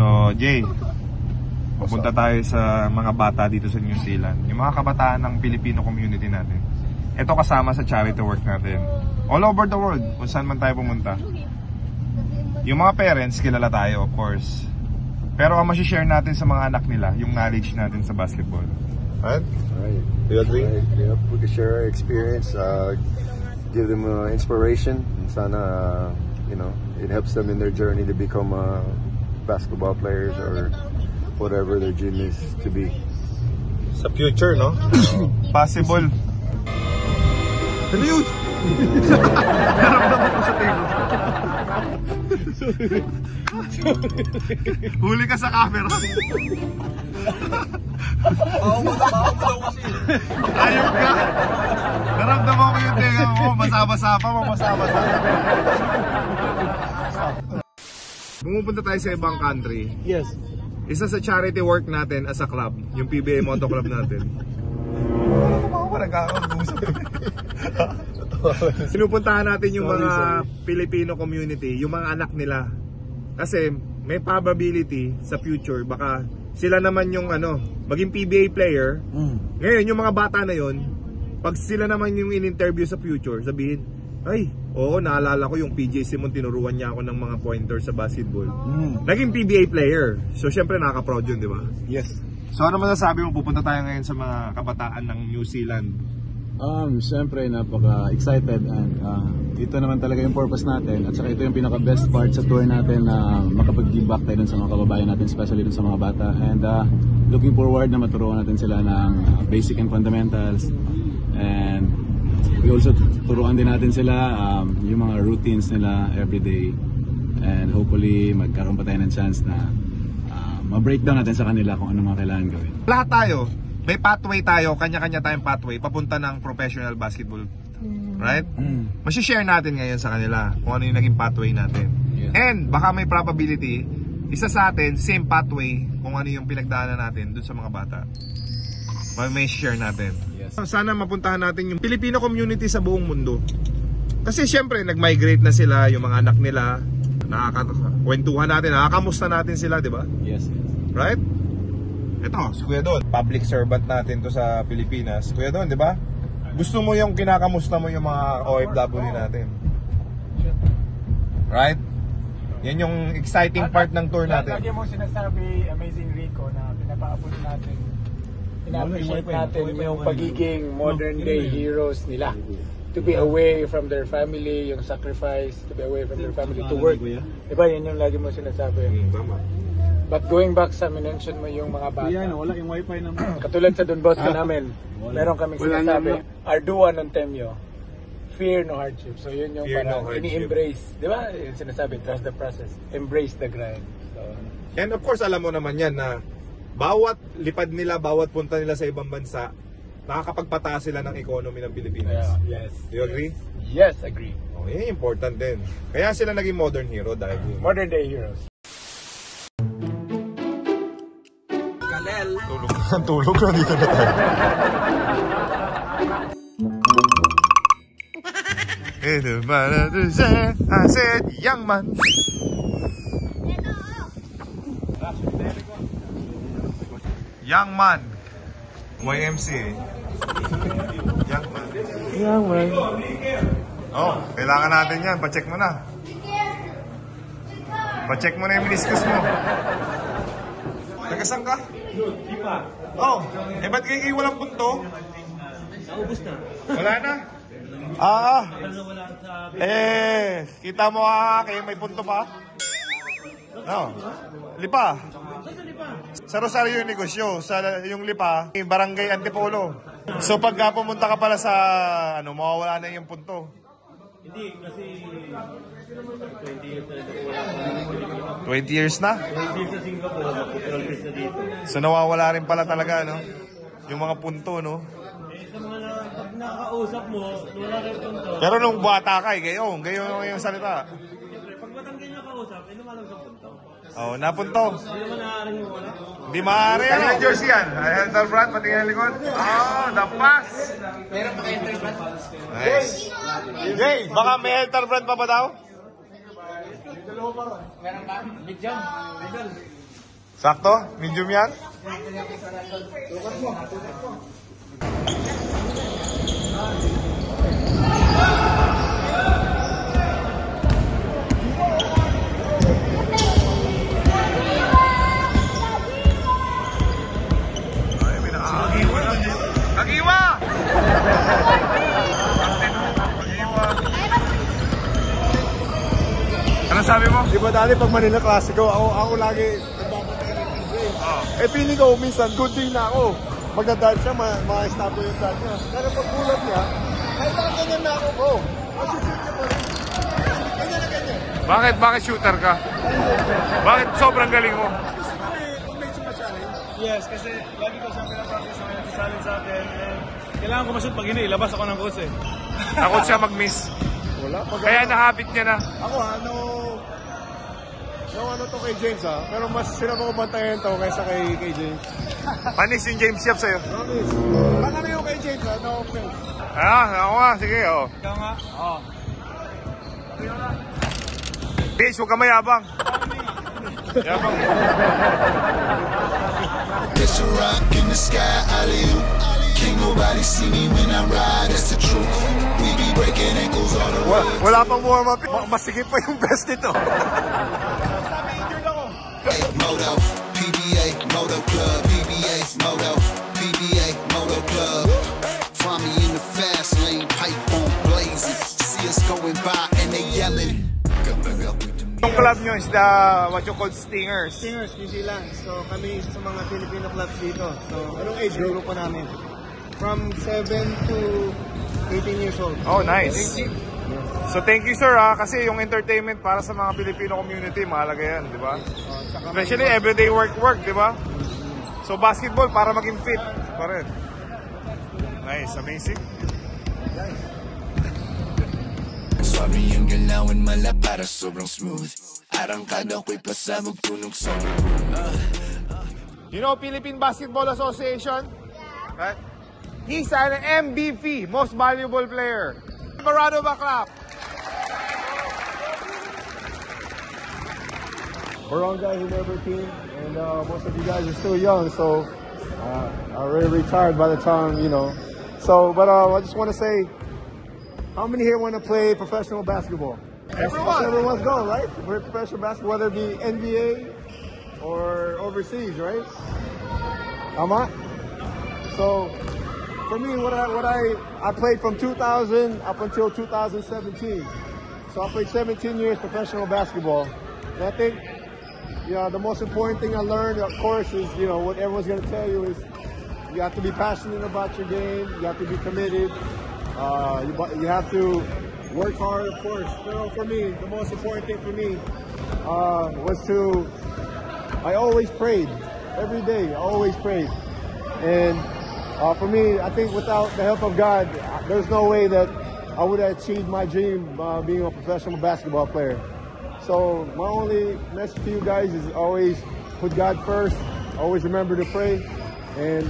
So, Jay, pupunta tayo sa mga bata dito sa New Zealand. Yung mga kabataan ng Filipino community natin. Ito kasama sa charity work natin. All over the world, kung saan man tayo pumunta. Yung mga parents, kilala tayo, of course. Pero ang share natin sa mga anak nila, yung knowledge natin sa basketball. Right? Right. You agree? Right. Yeah, we can share our experience, uh, give them uh, inspiration. And sana, uh, you know, it helps them in their journey to become uh, basketball players or whatever their dream is to be. Sa future, no? Possible. Yun? Naramdaman ko sa table. Huli ka sa camera. Ayaw ka. Naramdaman ko yung tenga mo. Basa-basa pa, mabasa-basa. Pumupunta tayo sa ibang country. Yes. Isa sa charity work natin as a club, yung PBA Moto Club natin. Kakag-usap. Sinupuntahan natin yung Sorry, mga sorry. Filipino community, yung mga anak nila. Kasi may probability sa future baka sila naman yung ano, maging PBA player. Mm. Ngayon yung mga bata na yon, pag sila naman yung in-interview sa future, sabihin, ay, oo, naalala ko yung PJ Simon, tinuruan niya ako ng mga pointers sa basketball. Mm. Naging PBA player. So, syempre nakaka-proud yun, di ba? Yes. So, ano masasabi mo? Pupunta tayo ngayon sa mga kabataan ng New Zealand. Um, siyempre, napaka-excited and uh, ito naman talaga yung purpose natin at saka ito yung pinaka-best part sa tour natin na makapag-give back tayo sa mga kababayan natin, especially dun sa mga bata and uh, looking forward na maturuan natin sila ng uh, basic and fundamentals and we also turuan din natin sila um, yung mga routines nila everyday and hopefully magkaroon pa tayo ng chance na uh, ma-breakdown natin sa kanila kung ano mga kailangan gawin. Lahat tayo, may pathway tayo, kanya-kanya tayong pathway, papunta ng professional basketball. Right? Mm. Masishare natin ngayon sa kanila kung ano yung naging pathway natin. Yeah. And baka may probability, isa sa atin, same pathway kung ano yung pinagdaanan natin dun sa mga bata. May may share natin. Yes. Sana mapuntahan natin yung Filipino community sa buong mundo. Kasi syempre, nag-migrate na sila, yung mga anak nila, nakakakwentuhan natin, nakakamusta natin sila, di ba? Yes, yes. Right? Ito, si Kuya Don, public servant natin to sa Pilipinas. Kuya Don, di ba? Gusto mo yung kinakamusta mo yung mga OFW natin. Right? Yan yung exciting part ng tour Lagi natin. mo sinasabi, Amazing Rico, na pinapaabot natin, pina-appreciate natin yung pagiging modern day heroes nila. To be away from their family, yung sacrifice, to be away from their family, to work. Diba, yun yung lagi mo sinasabi. But going back sa minention mo yung mga bata, wala yung wifi naman. katulad sa Don Bosco namin, meron kaming sinasabi. Ardua non temio, fear no hardship. So yun yung Fear no parang hardship. ini-embrace. Di ba? Yung sinasabi, trust the process, embrace the grind. So, And of course, alam mo naman yan na bawat lipad nila, bawat punta nila sa ibang bansa, nakakapagpataas sila ng economy ng Pilipinas. yeah, yes. Do you agree? Yes, agree. Oh, yung important din. Kaya sila naging modern hero dahil dun. Modern day heroes. Tulog na, tulog na dito na tayo. Ito para to say, I said, young man. Young man. YMC eh. Young man. Young man. Oh, kailangan natin yan. Pacheck mo na. Pacheck mo na yung meniscus mo. Nagasan ka? Oh, eh ba't kayo kayo walang punto? Naubos na. Wala na? Ah, eh, kita mo ah, kayo may punto pa? No. Lipa. Sa Rosario yung negosyo, sa yung Lipa, yung Barangay Antipolo. So pagka pumunta ka pala sa ano, mawawala na yung punto. Hindi, kasi 20 years na? hindi sa Singapore, mag-progress na dito. So nawawala rin pala talaga, no? Yung mga punto, no? Eh, sa mga na, pag nakakausap mo, wala rin punto. Pero nung bata ka, eh, gayon, gayon yung salita. Siyempre, pag matanggal niya kausap, eh, lumalang sa punto. Oh, napunto. Hindi naman naaaring wala. Di maaari. Ano jersey yan? Ay, Helter Brand, pati yung likod. Oh, the pass! Meron pa Helter Brand? Nice. Jay, baka may Brand pa ba daw? Sakto? Medium yan? Ay, dati pag Manila Classico, ako, ako lagi nagbabantay ng PJ. Eh, feeling ko, minsan, good thing na ako. Magdadad siya, ma ma-stop ko yung dad niya. Pero pag bulat niya, kahit na ganyan na ako, bro. Masisip niya pa rin. Ganyan na ganyan. Bakit? Bakit shooter ka? Bakit sobrang galing mo? Pag may challenge, Yes, kasi lagi ko siyang pinapractice sa kanya, challenge sa akin. And kailangan ko mashoot pag hindi, ilabas ako ng coach eh. Takot siya mag-miss. wala. Pag Kaya nahabit niya na. Ako ha, no... No ano to kay James ha, pero mas sila ko bantayan to kaysa kay, kay James. Panis yung James Yap sa'yo. Promise. Baka na yung kay James ha, no offense. Ah, ako nga. Sige, oh. Ikaw nga, oo. Bitch, huwag ka mayabang. Yabang. It's a rock in the sky, alley oop. Can't nobody see me when I ride, that's the truth. We be breaking ankles all the way. Wala, wala pang warm up. Ma- masigit pa yung best nito. Moto, PBA, Moto Club, PBA, Moto, Club. PBA, Moto Club. Find me in the fast lane, pipe on blazing. See us going by and they yelling. Yung club nyo is the, what you call stingers. Stingers, New Zealand. So kami isa sa mga Filipino clubs dito. So anong age group po namin? From 7 to 18 years old. Oh, nice. So thank you sir ha, kasi yung entertainment para sa mga Filipino community, mahalaga yan, di ba? Especially everyday work work, di ba? So basketball para maging fit pa rin. Nice, amazing. Sabi yung galawin mala para sobrang smooth Arangkada ko'y pasabog tunog sa You know Philippine Basketball Association? Right? He's an MVP, most valuable player. Barado Baclap. Barangay Ginebra team, and uh, most of you guys are still young, so uh, I already retired by the time, you know. So, but uh, I just want to say, how many here want to play professional basketball? Everyone. Everyone's going, right? Play professional basketball, whether it be NBA or overseas, right? Ama? So, for me, what I what I I played from 2000 up until 2017. So I played 17 years professional basketball. And I think, you know, the most important thing I learned, of course, is you know what everyone's going to tell you is you have to be passionate about your game. You have to be committed. Uh, you, you have to work hard, of course. Know, for me, the most important thing for me uh, was to. I always prayed every day. I always prayed, and uh, for me, I think without the help of God, there's no way that I would have achieved my dream uh, being a professional basketball player. So my only message to you guys is always put God first. Always remember to pray and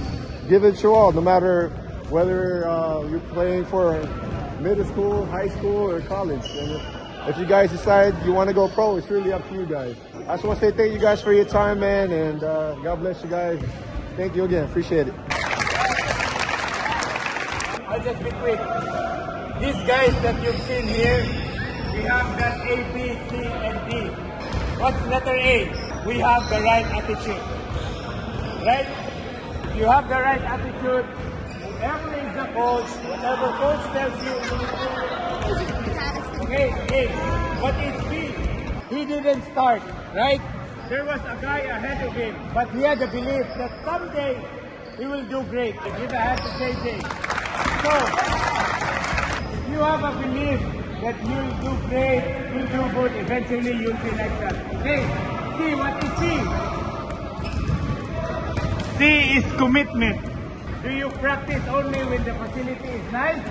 give it your all, no matter whether uh, you're playing for middle school, high school, or college. And if, you guys decide you want to go pro, it's really up to you guys. I just want to say thank you guys for your time, man, and uh, God bless you guys. Thank you again. Appreciate it. I'll just be quick. These guys that you've seen here, we have that A, B, C, and D. What's letter A? We have the right attitude. Right? You have the right attitude, whoever is the coach, whatever coach tells you. Okay, A. What is B? He didn't start, right? There was a guy ahead of him, but he had the belief that someday he will do great. Give a hand to JJ. So, if you have a belief that you'll do great, you'll do good, eventually you'll be like that. Okay, C, what is C? C is commitment. Do you practice only when the facility is nice?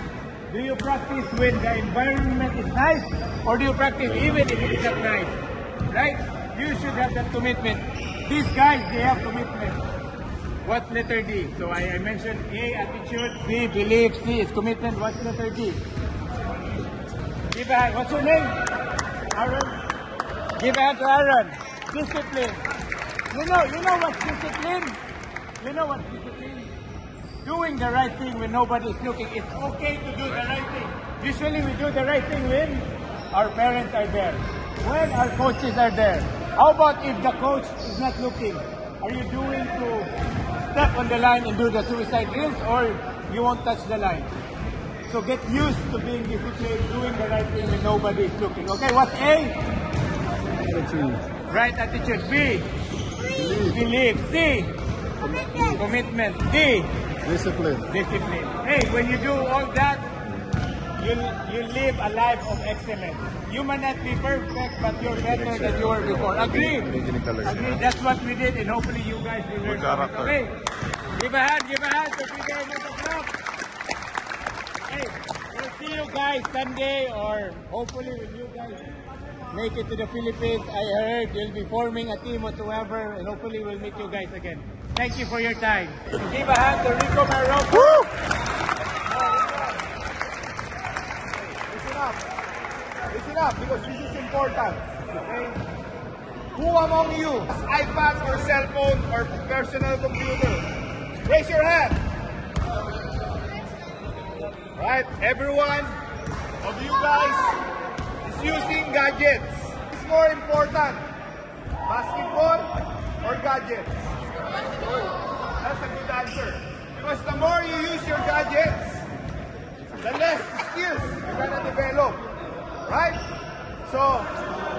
Do you practice when the environment is nice? Or do you practice even if it is not nice? Right? You should have that commitment. These guys, they have commitment. What's letter D? So I, I mentioned A, attitude, B, belief, C is commitment. What's letter D? Give a hand. What's your name? Aaron. Give a hand to Aaron. Discipline. You know, you know what's discipline? You know what's discipline? Doing the right thing when nobody's looking. It's okay to do the right thing. Usually we do the right thing when our parents are there. When our coaches are there. How about if the coach is not looking? Are you doing to step on the line and do the suicide drills or you won't touch the line? So get used to being disciplined, doing the right thing when nobody is looking. Okay, what's A? Attitude. Right attitude. B. Believe. C. Commitment. D. Discipline. Discipline. Hey, when you do all that, you you live a life of excellence. You may not be perfect, but you're better than you were before. Agree? Agree. That's what we did, and hopefully you guys will learn from it. Okay. Give a hand. Give a hand to Motor Club. Hey, we'll see you guys Sunday, or hopefully when you guys make it to the Philippines. I heard you'll be forming a team whatsoever, and hopefully we'll meet you guys again. Thank you for your time. Give a hand to Rico Marroco. Listen up. Listen up because this is important. Okay? Who among you has iPad or cell phone or personal computer? Raise your hand. Right? Everyone of you guys is using gadgets. What's more important? Basketball or gadgets? That's a good answer. Because the more you use your gadgets, the less skills you're gonna develop. Right? So,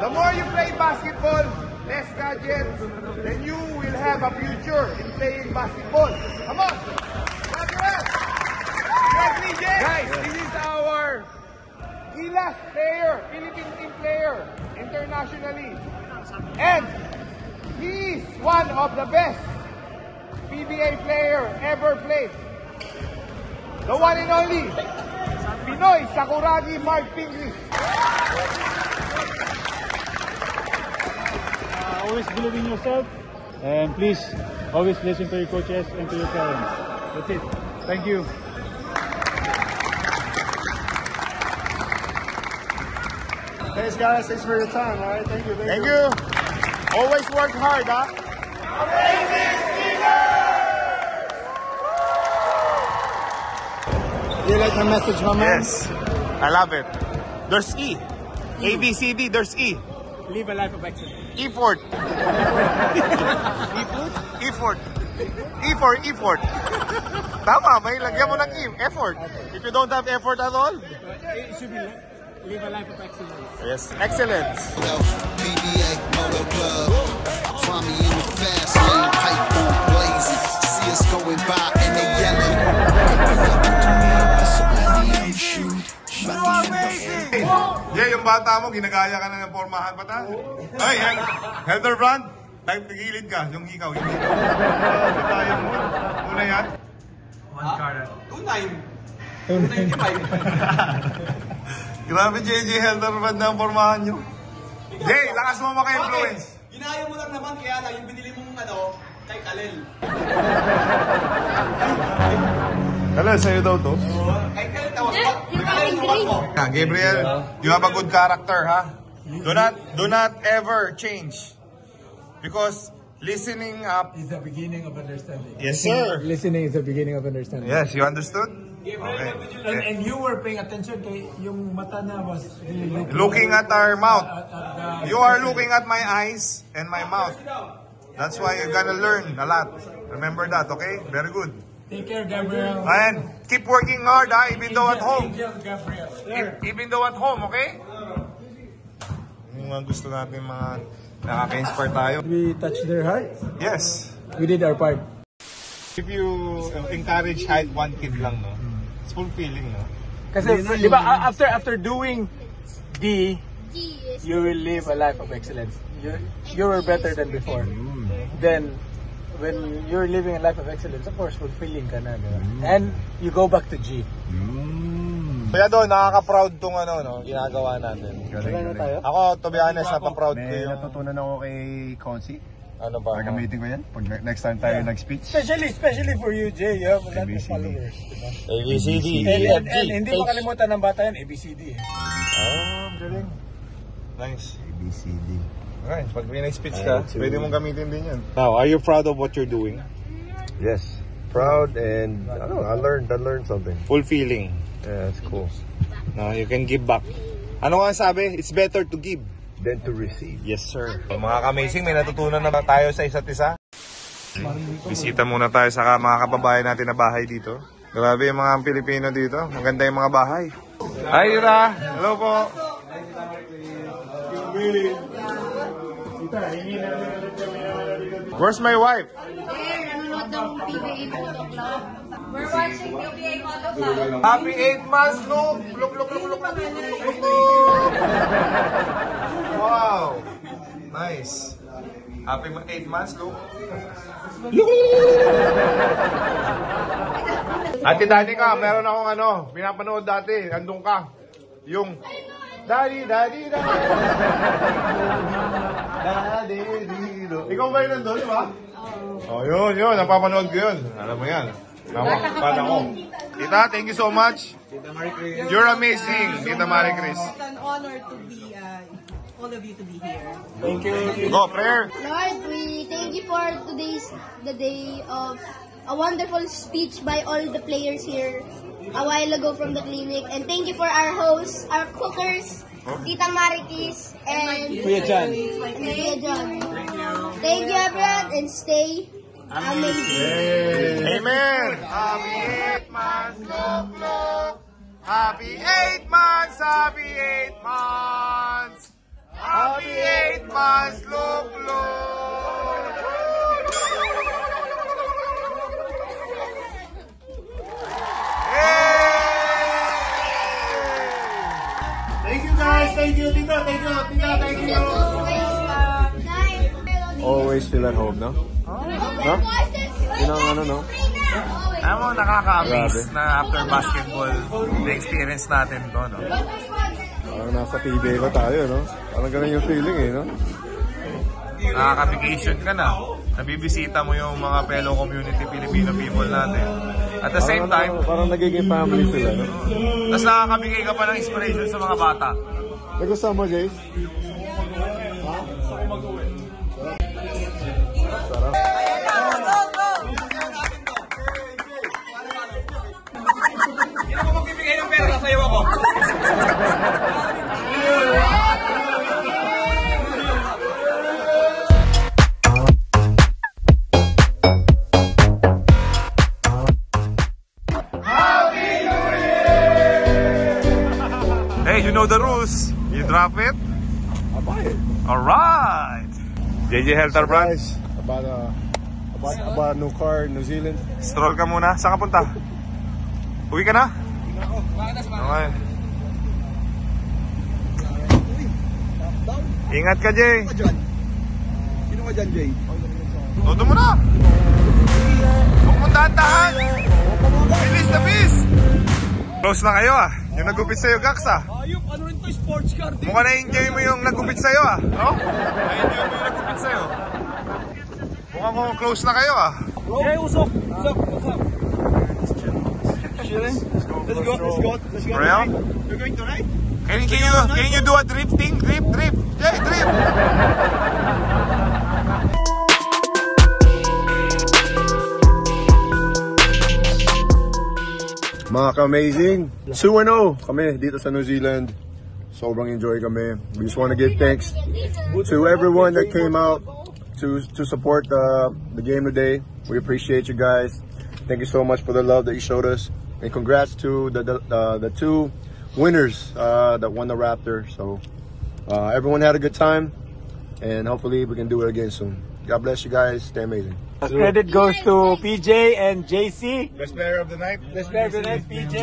the more you play basketball, less gadgets, then you will have a future in playing basketball. Come on! Hands! Guys, this is our Gilas player, Philippine team player, internationally. And he is one of the best PBA player ever played. The one and only Pinoy Sakuragi Mark Pingree. Uh, always believe in yourself and please always listen to your coaches and to your parents. That's it. Thank you. Thanks, guys. Thanks for your time. All right. Thank you. Thank, Thank you. Always work hard, huh? you. like my message, my man? Yes. I love it. There's E. A, B, C, D, there's E. Live a life of excellence. Effort. Effort? Effort, E for effort. Tama, may lagyan mo ng E. Effort. If you don't have effort at all, It should be li- live a life of excellence. yes, excellence. PBA Motor Club. Find me in the fast lane, pipe on blazing. See us going by and they yelling. Yeah, yung bata mo, ginagaya ka na ng formahan pa ta. Ay, yan. Helder Brand, tayo tigilid ka, yung ikaw, yung ikaw. Hindi tayo mo. Una yan. Grabe, JJ Helder Brand na ang formahan nyo. Jay, lakas mo maka-influence. Ginaya mo lang naman, kaya lang yung binili mong ano, kay Kalel. Kala, sa'yo daw to. Gabriel, you have a good character, ha? Do not, do not ever change. Because listening up. Is the beginning of understanding. Yes, sir. Listening is the beginning of understanding. Yes, you understood? And, Okay. and you were paying attention kay yung mata na was really looking, Looking at our mouth. at, at You are looking at my eyes and my mouth. That's why you're gonna learn a lot. Remember that, okay? Very good. Take care, Gabriel. And keep working hard, ha? Even though at home. Angel Gabriel. E- Even though at home, okay? Yung mga gusto natin mga nakaka-inspire tayo. We touched their heart. Yes. We did our part. If you encourage height one kid lang, no? It's fulfilling, no? Kasi, di ba, a- after after doing D, you will live a life of excellence. You you were better than before. Then, when you're living a life of excellence, of course, fulfilling ka na, di ba? And you go back to G. Kaya doon, nakaka-proud tong ano, no? Ginagawa natin. Kailan na tayo? Ako, to be honest, napaproud ko May yung... natutunan ako kay Consi. Ano ba? Gagamitin ko yan pag ne- next time tayo nag-speech. Especially, especially for you, Jay. You have a lot of ABCD. followers. di ba? A, B, C, D, And, E, F, and, and hindi H. makalimutan ng bata yan, ABCD. Eh. Ah, galing. Nice. ABCD. Okay, pag may speech ka, pwede mong gamitin din yan. Now, are you proud of what you're doing? Yes, proud and I don't know. I learned. I learned something. Fulfilling. Yeah, it's cool. No, you can give back. Ano nga sabi? It's better to give. Then to receive. Yes, sir. Mga ka-amazing, may natutunan na ba tayo sa isa't isa? Bisita muna tayo sa mga kababayan natin na bahay dito. Grabe yung mga Pilipino dito. Maganda yung mga bahay. Hi, Ira! Hello po! Where's my wife? We're watching PBA Moto Club. Happy 8 months, look! Look, look, look, look, look, look, look! Wow! Nice. Happy 8 months, look. Ate Daddy ka, meron akong ano, pinapanood dati, andun ka. Yung, Daddy, Daddy, Daddy. Daddy, Dino. Ikaw ba yun nandun, di ba? Oh, yun, yun, napapanood ko yun. Alam mo yan. Napapan ako. Tita, thank you so much. You're amazing, Tita Marie Chris. It's an honor to be, uh, all of you to be here. Thank you. Go, prayer. Lord, we thank you for today's the day of a wonderful speech by all the players here a while ago from the clinic. And thank you for our hosts, our cookers, Tita Marikis, and Kuya Jan. and Kuya John. Thank you everyone and stay amazing. Amen. Happy eight months, look, look. Happy eight months, happy eight months. Happy eight months, look, Thank you guys. Thank you, Tito. Thank you, Tita. Thank you. Always feel at home, no? No? Yun ang ano, no? Alam mo, nakaka-amaze na after basketball, the experience natin to, no? Parang nasa PBA pa tayo, no? Parang ganun yung feeling, eh, no? Nakaka-vacation ka na. Nabibisita mo yung mga fellow community Filipino people natin. At the same time, Parang, nagiging family sila, no? mas nakakabigay ka pa ng inspiration sa mga bata. Mo, Jace? Hey, you know the rules. You drop it. I'll buy it. Alright. JJ Helter Brand. Guys, about, uh, about, about new car in New Zealand. Stroll ka muna. Saan ka punta? Uwi ka na? Okay. Ingat ka, Jay. Sino ka dyan, Jay? Todo mo na. Huwag mong dahan-dahan. Bilis na bis. Close na kayo ah. Yung nagupit sa'yo, Gax ah. Ayop, ano rin to, sports car? Mukhang na-enjoy mo yung nagupit sa'yo ah. No? Na-enjoy mo yung nagupit sa'yo. Mukhang kung close na kayo ah. Jay, usok. Usok, usok. Chilling. Let's go, let's go, let's go. Real? You're going tonight? Can, can you can you do a drifting? Drip, drip. Jay, drip. Mga ka-amazing, 2-0 kami dito sa New Zealand. Sobrang enjoy kami. We just want to give thanks to everyone that came out to to support the the game today. We appreciate you guys. Thank you so much for the love that you showed us, and congrats to the the, uh, the two winners uh, that won the Raptor. So uh, everyone had a good time, and hopefully we can do it again soon. God bless you guys. Stay amazing. Credit goes to PJ and JC. Best player of the night. Best player of the night, PJ.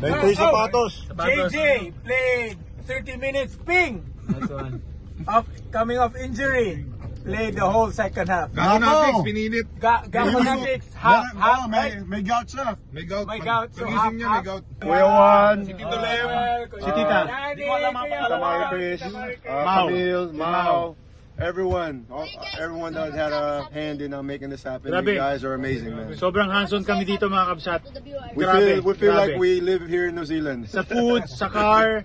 Thank you, sapatos. JJ played 30 minutes ping. Of, coming off injury. Played the whole second half. Gamonatics, pinilit. Ga Gamonatics, half, half, right? may gout siya. May gout. May gout, so Pagising half, niya, may gout. Kuya Juan, Si Tito Lem. Si Tita. Hindi ko alam ang Tita Mari Chris, Camille, Mao, everyone, all, everyone that had a hand in uh, making this happen. Grabe. You guys are amazing, man. Sobrang hands-on kami dito mga kabsat. We Grabe, feel, we feel grabe. like we live here in New Zealand. Sa food, sa car,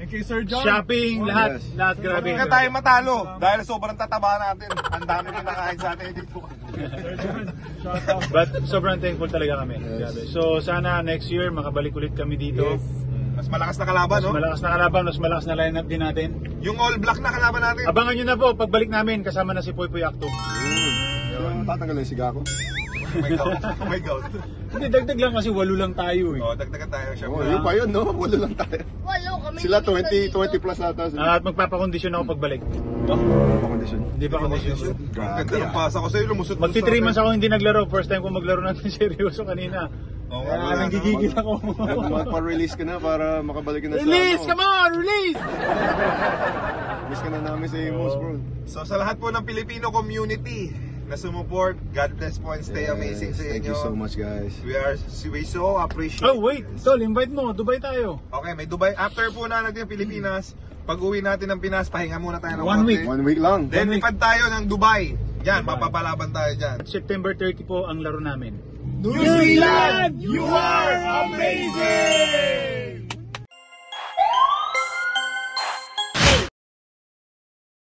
Thank you, Sir John. Shopping, lahat, lahat grabe. Hindi na tayo matalo dahil sobrang tataba natin. Ang dami pinakain sa atin dito. But sobrang thankful talaga kami. Grabe. So sana next year makabalik ulit kami dito. Mas malakas na kalaban, Mas no? malakas na kalaban, mas malakas na lineup din natin. Yung all black na kalaban natin. Abangan nyo na po, pagbalik namin, kasama na si Poy Poy Acto. So, tatanggalin si Gako. Oh my God. Oh my God. Hindi, dagdag lang kasi walo lang tayo eh. Oh, dagdagan tayo siya. Oh, yun pa yun, no? Walo lang tayo. Walo kami. Sila dito 20, dito. 20 plus ata. At magpapakondisyon ako pagbalik. condition. Hindi pa kondisyon. Ang ganda ng pasa ko sa'yo, lumusot Magti 3 months ako hindi naglaro. First time ko maglaro natin seryoso kanina. Oo, Kaya wala nang gigigil ako. Magpa-release ka na para makabalik ka na sa Release! ano. Come on! Release! Miss ka na namin sa Imus, bro. So sa lahat po ng Filipino community na sumuport, God bless po and stay amazing sa Thank inyo. you so much, guys. We are we so appreciate. Oh wait! Tol, invite mo. Dubai tayo. Okay, may Dubai. After po na natin yung Pilipinas, pag uwi natin ng Pinas, pahinga muna tayo ng One konti. week. One week lang. Then lipad tayo ng Dubai. Yan, mapapalaban tayo dyan. September 30 po ang laro namin. New Zealand, you are amazing!